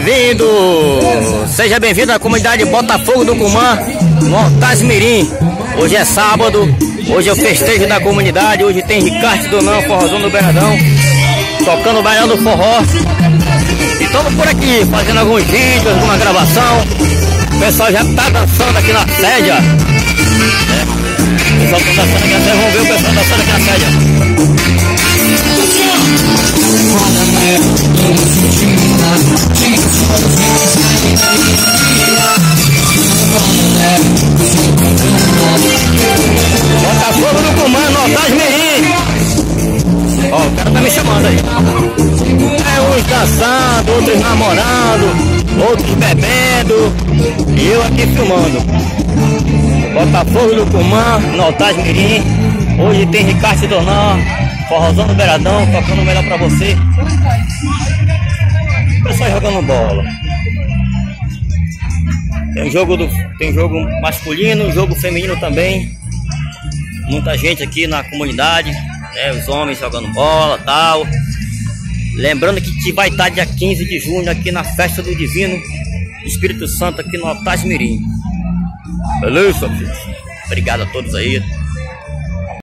bem-vindo! Seja bem-vindo à comunidade Botafogo do Cumã, no Mirim. Hoje é sábado, hoje é o festejo da comunidade, hoje tem Ricardo Donão, forrozão do Bernadão, tocando o Baião do Forró. E estamos por aqui, fazendo alguns vídeos, alguma gravação. O pessoal já tá dançando aqui na sede, ó. O pessoal tá dançando aqui sede, vamos ver o pessoal dançando aqui na sede, Botafogo do Comando, Otávio Mirim. Ó, o cara tá me chamando aí. É uns dançando, outros namorando, outros bebendo. E eu aqui filmando. Botafogo do Cumã, Notais Mirim. Hoje tem Ricardo Donan, Forrozão do Beiradão, tocando melhor pra você. O pessoal jogando bola. Tem jogo, do, tem jogo masculino, jogo feminino também. Muita gente aqui na comunidade, né, os homens jogando bola tal. Lembrando que vai estar dia 15 de junho aqui na Festa do Divino Espírito Santo aqui no Altas Mirim. Beleza, Obrigado a todos aí.